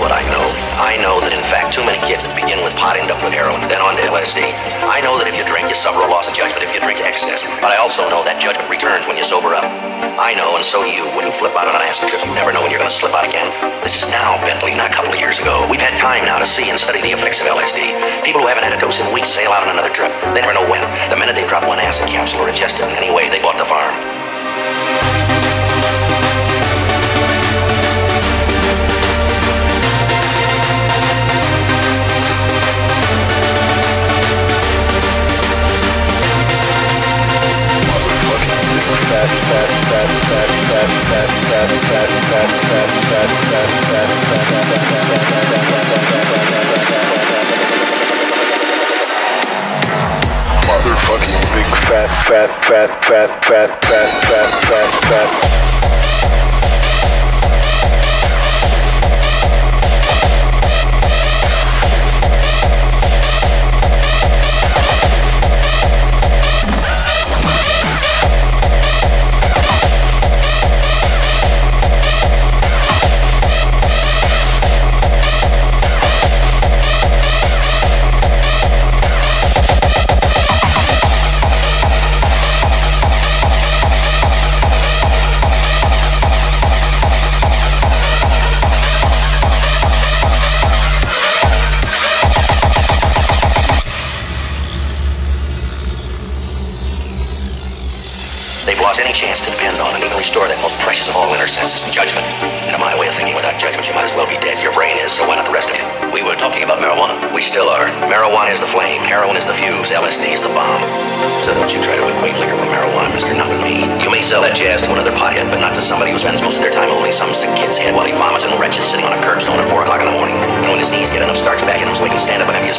I know I know that, in fact, too many kids that begin with pot end up with heroin, then on to LSD. I know that if you drink, you suffer a loss of judgment if you drink to excess. But I also know that judgment returns when you sober up. I know, and so do you. When you flip out on an acid trip, you never know when you're going to slip out again. This is now, Bentley, not a couple of years ago. We've had time now to see and study the effects of LSD. People who haven't had a dose in weeks sail out on another trip. They never know when. The minute they drop one acid capsule or ingest it in any way, they bought the Motherfucking big fat fat fat fat fat fat fat fat fat They've lost any chance to depend on and even restore that most precious of all inner senses, judgment. And in my way of thinking, without judgment, you might as well be dead. Your brain is, so why not the rest of you? We were talking about marijuana. We still are. Marijuana is the flame, heroin is the fuse, LSD is the bomb. So don't you try to equate liquor with marijuana, mister, not with me. You may sell that jazz to another pothead, but not to somebody who spends most of their time holding some sick kid's head while he vomits and retches sitting on a curbstone at 4 o'clock in the morning. And when his knees get enough starch back in him so he can stand up and empty his